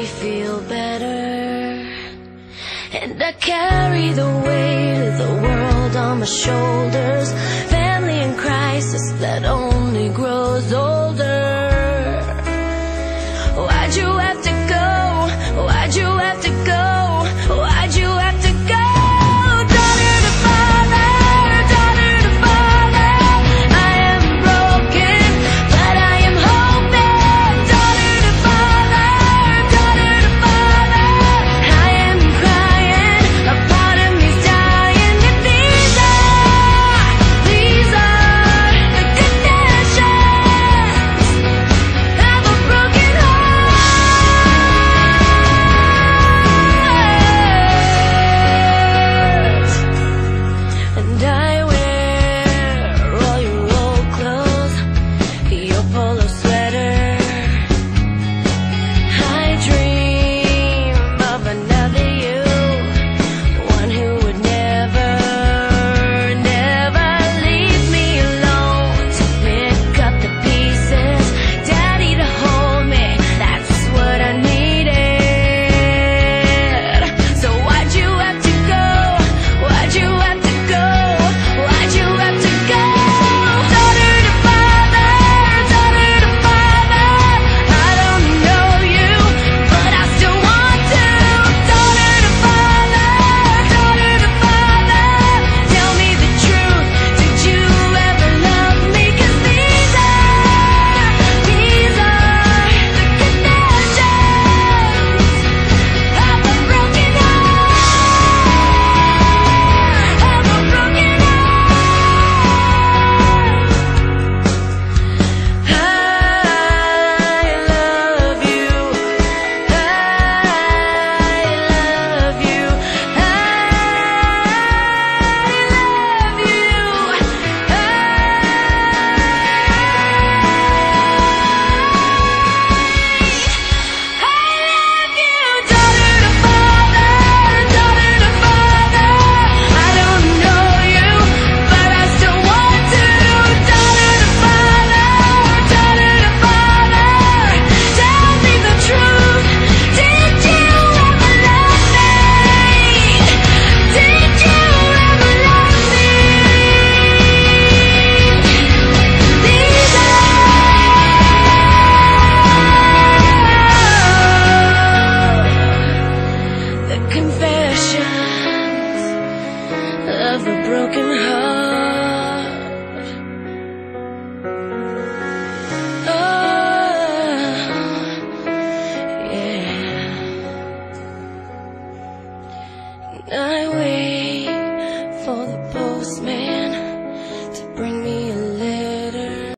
me feel better. And I carry the weight of the world on my shoulders. a broken heart. Oh, yeah. And I wait for the